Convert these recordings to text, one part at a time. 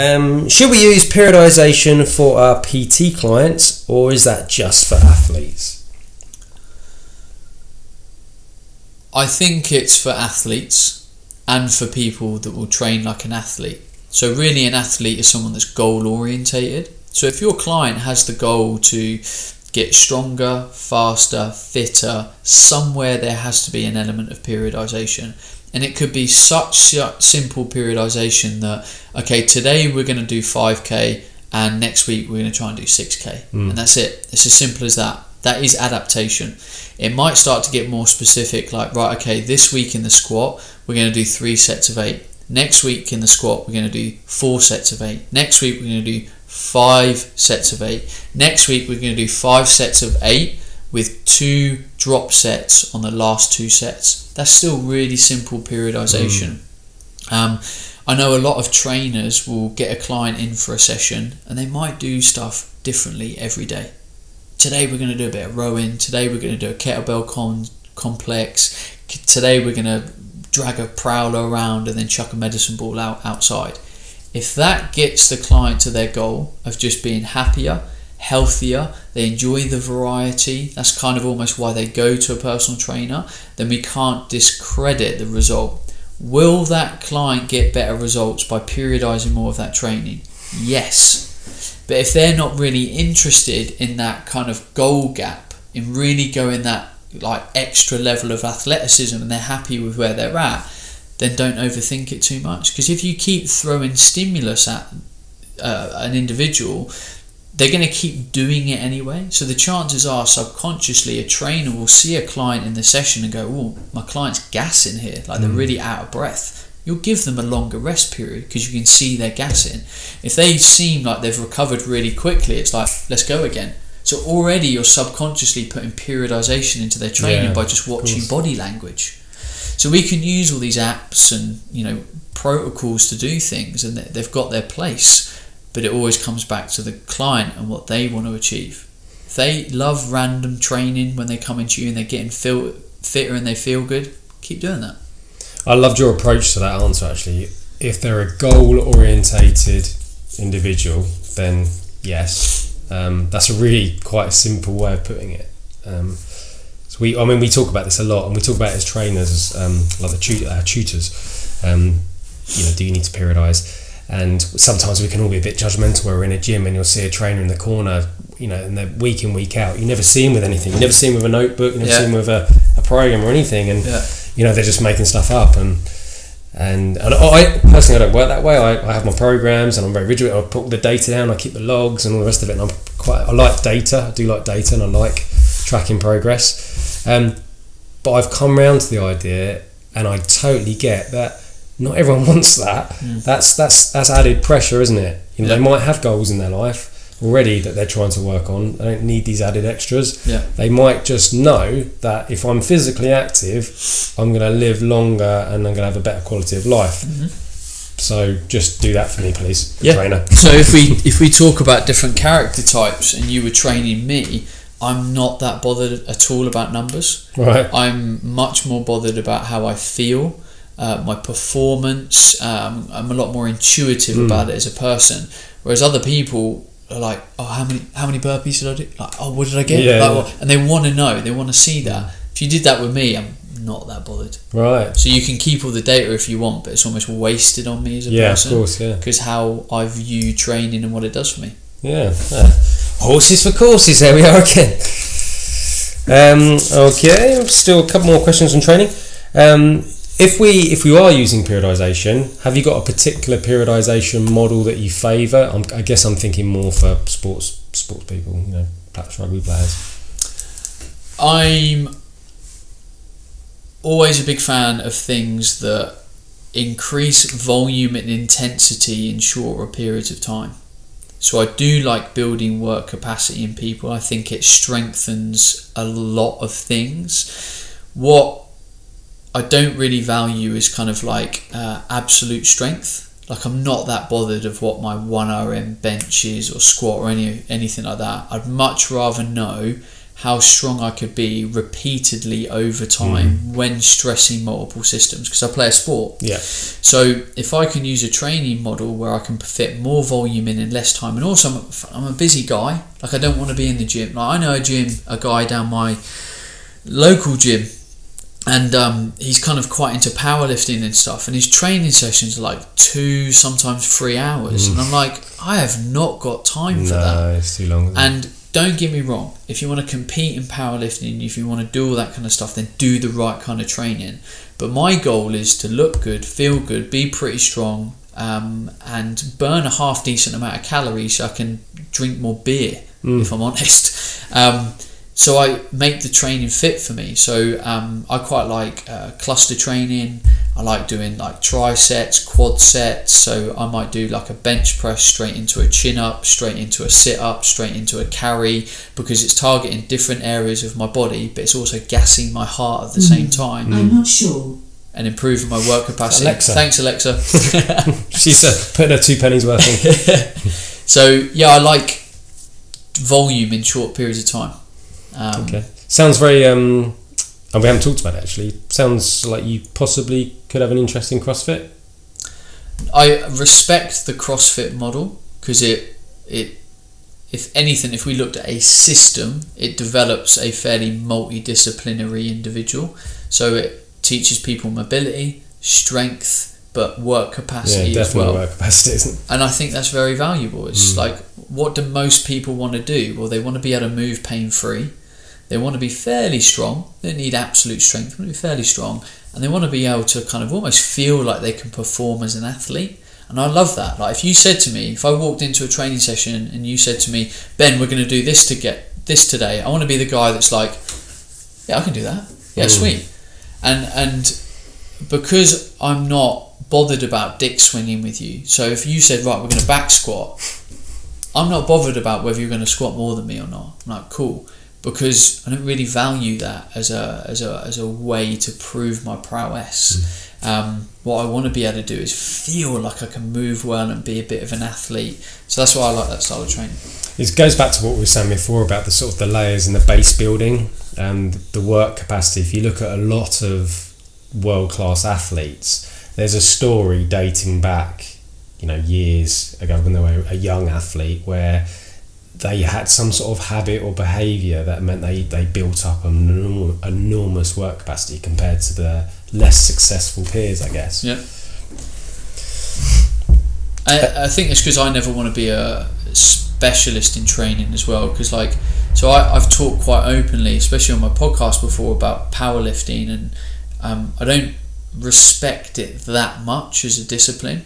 Um, should we use periodization for our PT clients, or is that just for athletes? I think it's for athletes and for people that will train like an athlete. So, really, an athlete is someone that's goal orientated. So, if your client has the goal to get stronger, faster, fitter, somewhere there has to be an element of periodization. And it could be such simple periodization that, okay, today we're going to do 5k and next week we're going to try and do 6k. Mm. And that's it. It's as simple as that. That is adaptation. It might start to get more specific, like, right, okay, this week in the squat, we're going to do three sets of eight. Next week in the squat, we're going to do four sets of eight. Next week, we're going to do five sets of eight. Next week, we're going to do five sets of eight with two drop sets on the last two sets. That's still really simple periodization. Mm. Um, I know a lot of trainers will get a client in for a session and they might do stuff differently every day. Today we're going to do a bit of rowing. Today we're going to do a kettlebell con- complex. Today we're going to drag a prowler around and then chuck a medicine ball out outside. If that gets the client to their goal of just being happier, healthier, they enjoy the variety, that's kind of almost why they go to a personal trainer, then we can't discredit the result. Will that client get better results by periodizing more of that training? Yes. But if they're not really interested in that kind of goal gap, in really going that like extra level of athleticism and they're happy with where they're at, then don't overthink it too much. Because if you keep throwing stimulus at uh, an individual, they're going to keep doing it anyway. So the chances are, subconsciously, a trainer will see a client in the session and go, "Oh, my client's gassing here. Like they're mm. really out of breath." You'll give them a longer rest period because you can see they're gassing. If they seem like they've recovered really quickly, it's like, "Let's go again." So already you're subconsciously putting periodization into their training yeah, by just watching body language. So we can use all these apps and you know protocols to do things, and they've got their place. But it always comes back to the client and what they want to achieve. They love random training when they come into you and they're getting feel, fitter and they feel good, keep doing that. I loved your approach to that answer actually. If they're a goal orientated individual, then yes, um, that's a really quite simple way of putting it. Um, we, I mean, we talk about this a lot, and we talk about it as trainers, um, like the tut- uh, tutors. Um, you know, do you need to periodise? And sometimes we can all be a bit judgmental. Where we're in a gym and you'll see a trainer in the corner, you know, and they're week in week out. You never see them with anything. You never see them with a notebook. You never yeah. see them with a, a program or anything. And yeah. you know, they're just making stuff up and and, and I personally I don't work that way. I, I have my programs and I'm very rigid. I put the data down. I keep the logs and all the rest of it. And I'm quite I like data. I do like data and I like tracking progress. Um, but I've come around to the idea, and I totally get that not everyone wants that. Mm. That's that's that's added pressure, isn't it? You know, yeah. they might have goals in their life already that they're trying to work on. They don't need these added extras. Yeah. They might just know that if I'm physically active, I'm going to live longer and I'm going to have a better quality of life. Mm-hmm. So just do that for me, please, yeah. trainer. so if we if we talk about different character types and you were training me, I'm not that bothered at all about numbers. Right. I'm much more bothered about how I feel. Uh, my performance. Um, I'm a lot more intuitive mm. about it as a person. Whereas other people are like, oh, how many how many burpees did I do? Like, oh, what did I get? Yeah, like, yeah. And they want to know. They want to see that. If you did that with me, I'm not that bothered. Right. So you can keep all the data if you want, but it's almost wasted on me as a yeah, person. Yeah, of course, yeah. Because how I view training and what it does for me. Yeah. yeah. Horses for courses. There we are again. Um, okay. Still a couple more questions on training. Um, if we if we are using periodization, have you got a particular periodization model that you favour? i guess I'm thinking more for sports sports people, you know, perhaps rugby players. I'm always a big fan of things that increase volume and intensity in shorter periods of time. So I do like building work capacity in people. I think it strengthens a lot of things. What I don't really value is kind of like uh, absolute strength. Like I'm not that bothered of what my one RM bench is or squat or any anything like that. I'd much rather know how strong I could be repeatedly over time when stressing multiple systems because I play a sport. Yeah. So if I can use a training model where I can fit more volume in in less time, and also I'm a, I'm a busy guy, like I don't want to be in the gym. Like I know a gym, a guy down my local gym, and um, he's kind of quite into powerlifting and stuff, and his training sessions are like two, sometimes three hours, and I'm like, I have not got time for that. No, it's too long. And don't get me wrong, if you want to compete in powerlifting, if you want to do all that kind of stuff, then do the right kind of training. But my goal is to look good, feel good, be pretty strong, um, and burn a half decent amount of calories so I can drink more beer, if I'm honest. Um, so I make the training fit for me. So um, I quite like uh, cluster training. I like doing like tri-sets, quad sets. So I might do like a bench press straight into a chin up, straight into a sit up, straight into a carry because it's targeting different areas of my body, but it's also gassing my heart at the same time I'm not sure. and improving my work capacity. Alexa. Thanks, Alexa. She's uh, putting her two pennies worth in. so yeah, I like volume in short periods of time. Um, Okay. Sounds very. Um, and we haven't talked about it actually. Sounds like you possibly could have an interest in CrossFit. I respect the CrossFit model because it it if anything, if we looked at a system, it develops a fairly multidisciplinary individual. So it teaches people mobility, strength, but work capacity Yeah, as definitely well. work capacity, isn't it? And I think that's very valuable. It's Mm. like, what do most people want to do? Well, they want to be able to move pain free. They want to be fairly strong. They need absolute strength. They want to be fairly strong. And they want to be able to kind of almost feel like they can perform as an athlete. And I love that. Like, if you said to me, if I walked into a training session and you said to me, Ben, we're going to do this to get this today, I want to be the guy that's like, yeah, I can do that. Yeah, Mm. sweet. And, and because I'm not bothered about dick swinging with you. So if you said, right, we're going to back squat, I'm not bothered about whether you're going to squat more than me or not. I'm like, cool, because I don't really value that as a as a as a way to prove my prowess. Um, what I want to be able to do is feel like I can move well and be a bit of an athlete. So that's why I like that style of training. It goes back to what we were saying before about the sort of the layers and the base building and the work capacity. If you look at a lot of world class athletes, there's a story dating back, you know, years ago when they were a young athlete where they had some sort of habit or behaviour that meant they, they built up an enorm- enormous work capacity compared to their less successful peers, I guess. Yeah. I, I think it's because I never want to be a specialist in training as well. Because like, so I, I've talked quite openly, especially on my podcast before, about powerlifting, and um, I don't respect it that much as a discipline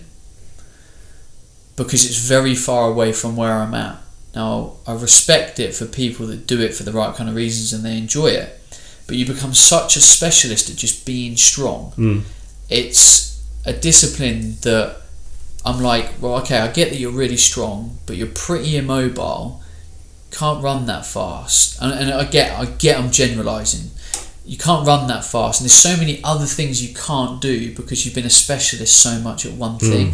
because it's very far away from where I'm at. Now, I respect it for people that do it for the right kind of reasons and they enjoy it, but you become such a specialist at just being strong Mm. it's a discipline that I'm like, well, okay, I get that you're really strong, but you're pretty immobile, can't run that fast, and, and I get, I get, I'm generalizing. You can't run that fast, and there's so many other things you can't do because you've been a specialist so much at one thing.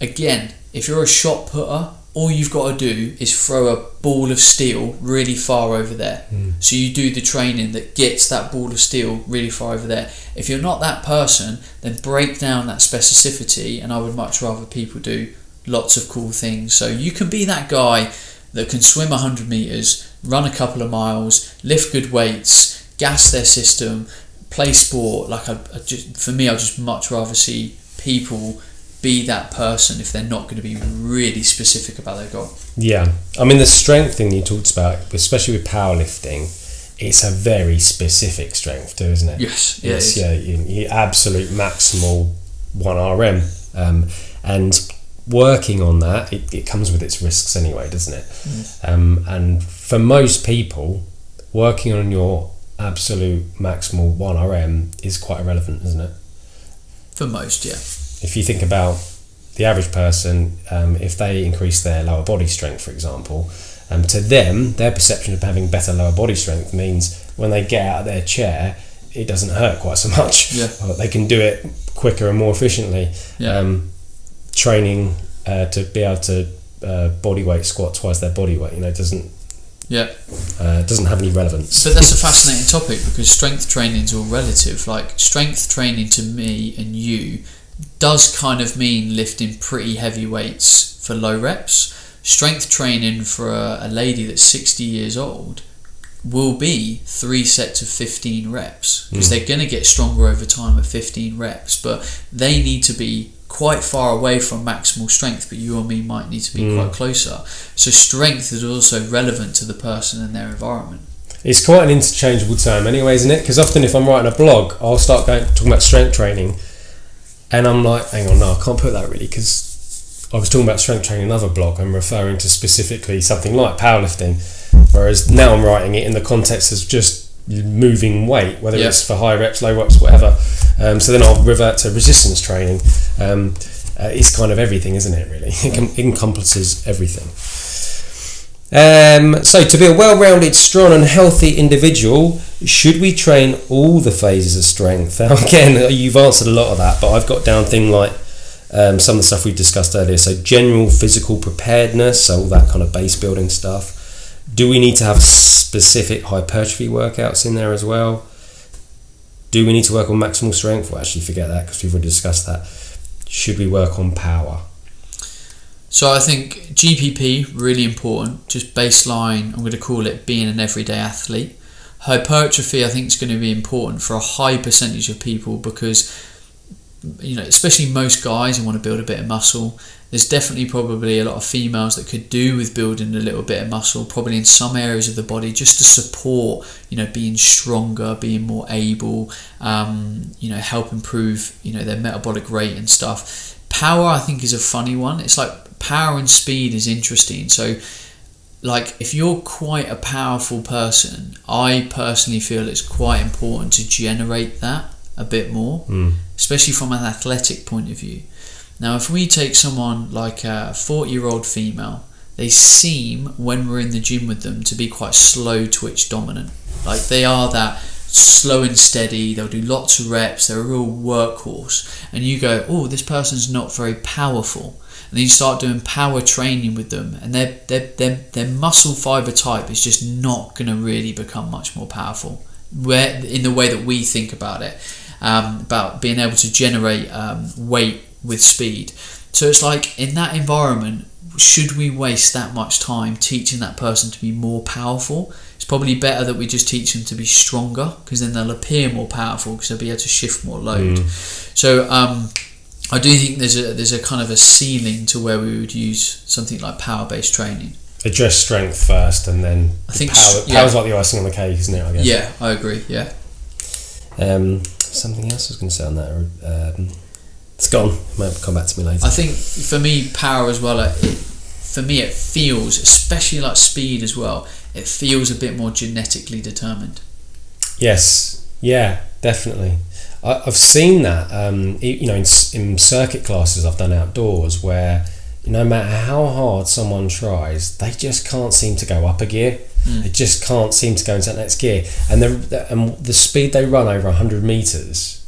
Again, if you're a shot putter, all you've got to do is throw a ball of steel really far over there. Hmm. So you do the training that gets that ball of steel really far over there. If you're not that person, then break down that specificity, and I would much rather people do lots of cool things. So you can be that guy that can swim 100 meters, run a couple of miles, lift good weights, gas their system, play sport. Like I, I just, for me, I'd just much rather see people be that person if they're not going to be really specific about their goal. Yeah, I mean the strength thing you talked about, especially with powerlifting, it's a very specific strength too, isn't it? Yes, yeah, it's it yeah, you, you absolute maximal one RM, um, and working on that, it, it comes with its risks anyway, doesn't it? Mm. Um, and for most people, working on your absolute maximal one RM is quite irrelevant, isn't it? For most, yeah. If you think about the average person, um, if they increase their lower body strength, for example, um, to them, their perception of having better lower body strength means when they get out of their chair, it doesn't hurt quite so much. Yeah. They can do it quicker and more efficiently. Yeah. Um, training uh, to be able to uh, body weight squat twice their body weight, you know, doesn't Yeah. Uh, doesn't have any relevance. But that's a fascinating topic because strength training is all relative. Like strength training to me and you does kind of mean lifting pretty heavy weights for low reps. Strength training for a, a lady that's 60 years old will be three sets of 15 reps because Mm. they're going to get stronger over time at 15 reps, but they need to be quite far away from maximal strength, but you or me might need to be Mm. quite closer. So, strength is also relevant to the person and their environment. It's quite an interchangeable term, anyway, isn't it? Because often, if I'm writing a blog, I'll start going talking about strength training, and I'm like, "Hang on, no, I can't put that really," because I was talking about strength training in another blog. I'm referring to specifically something like powerlifting, whereas now I'm writing it in the context of just moving weight, whether it's for high reps, low reps, whatever. Um, so then I'll revert to resistance training. Um, uh, it's kind of everything, isn't it? Really, it com- encompasses everything. Um, so, to be a well rounded, strong, and healthy individual, should we train all the phases of strength? Now, again, you've answered a lot of that, but I've got down thing like um, some of the stuff we discussed earlier. So, general physical preparedness, so all that kind of base building stuff. Do we need to have specific hypertrophy workouts in there as well? Do we need to work on maximal strength? Well, actually, forget that because we've already discussed that. Should we work on power? So I think GPP really important. Just baseline. I'm going to call it being an everyday athlete. Hypertrophy I think is going to be important for a high percentage of people because you know, especially most guys who want to build a bit of muscle. There's definitely probably a lot of females that could do with building a little bit of muscle, probably in some areas of the body, just to support, you know, being stronger, being more able, um, you know, help improve, you know, their metabolic rate and stuff. Power, I think, is a funny one. It's like power and speed is interesting. So, like, if you're quite a powerful person, I personally feel it's quite important to generate that a bit more Mm. especially from an athletic point of view. Now, if we take someone like a 40 year old female, they seem, when we're in the gym with them, to be quite slow twitch dominant. Like they are that slow and steady, they'll do lots of reps, they're a real workhorse. And you go, oh, this person's not very powerful. And then you start doing power training with them, and their, their, their, their muscle fiber type is just not going to really become much more powerful where in the way that we think about it um, about being able to generate um, weight with speed. So it's like in that environment, should we waste that much time teaching that person to be more powerful? It's probably better that we just teach them to be stronger because then they'll appear more powerful because they'll be able to shift more load. So um, I do think there's a there's a kind of a ceiling to where we would use something like power based training. Address strength first, and then I think power. yeah. Power's like the icing on the cake, isn't it? I guess. Yeah, I agree. Yeah. Um, something else I was going to say on that. Um, it's gone. It might come back to me later. I think for me, power as well. It, for me, it feels, especially like speed as well. It feels a bit more genetically determined. Yes, yeah, definitely. I, I've seen that. Um, you know, in, in circuit classes I've done outdoors, where no matter how hard someone tries, they just can't seem to go up a gear. They just can't seem to go into that next gear, and the, and the speed they run over hundred meters,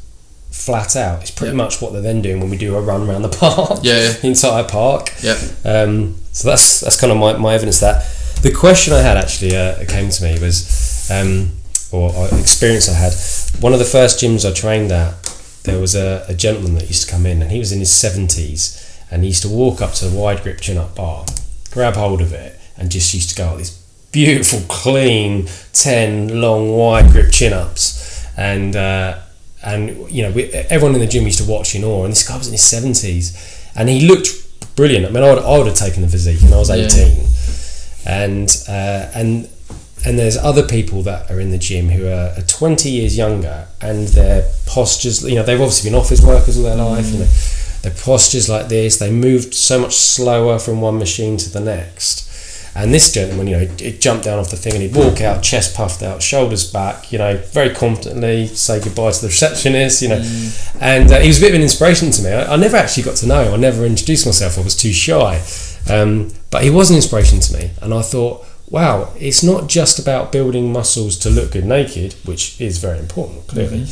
flat out, is pretty Yeah. much what they're then doing when we do a run around the park. Yeah, yeah. the entire park. Yep. Um, so that's that's kind of my, my evidence that the question I had actually uh, came to me was, um, or experience I had. One of the first gyms I trained at, there was a, a gentleman that used to come in, and he was in his seventies, and he used to walk up to the wide grip chin up bar, grab hold of it, and just used to go at these beautiful, clean, ten long wide grip chin ups, and. Uh, and you know, we, everyone in the gym used to watch in awe. And this guy was in his seventies, and he looked brilliant. I mean, I would, I would have taken the physique, and I was Yeah. eighteen. And uh, and and there's other people that are in the gym who are, are 20 years younger, and their postures. You know, they've obviously been office workers all their life. You know, their postures like this. They moved so much slower from one machine to the next. And this gentleman, you know, he jumped down off the thing and he'd walk out, chest puffed out, shoulders back, you know, very confidently say goodbye to the receptionist, you know. And uh, he was a bit of an inspiration to me. I, I never actually got to know him. I never introduced myself. I was too shy. Um, but he was an inspiration to me. And I thought, wow, it's not just about building muscles to look good naked, which is very important, clearly.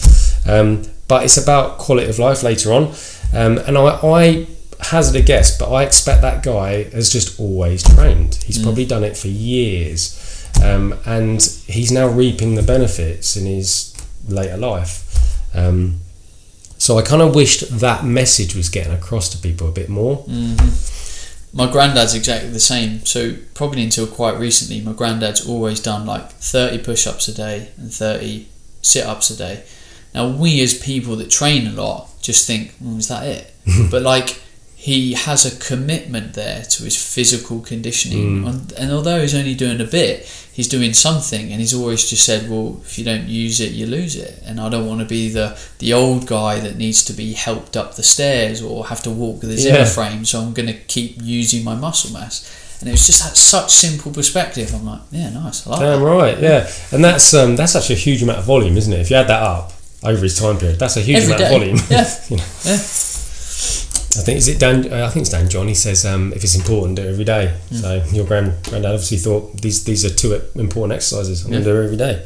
Um, but it's about quality of life later on. Um, and I, I hazard a guess, but I expect that guy has just always trained. He's probably done it for years. um, and he's now reaping the benefits in his later life. Um, so I kind of wished that message was getting across to people a bit more. Mm-hmm. My granddad's exactly the same. So probably until quite recently, my granddad's always done like thirty push-ups a day and thirty sit-ups a day. Now we as people that train a lot just think, mm, is that it? but like he has a commitment there to his physical conditioning, Mm. and, and although he's only doing a bit, he's doing something, and he's always just said, well, if you don't use it, you lose it, and I don't want to be the the old guy that needs to be helped up the stairs or have to walk with his Yeah. frame, so I'm going to keep using my muscle mass. And it was just that such simple perspective. I'm like, yeah, nice. I like Damn that. right, yeah, and that's um, that's actually a huge amount of volume, isn't it? If you add that up over his time period, that's a huge Every amount day. of volume. Yeah. you know. Yeah. I think is it Dan? uh, I think it's Dan John. He says um, if it's important, do it every day. Mm. So your grand granddad obviously thought these these are two important exercises. I'm Yeah. gonna do it every day.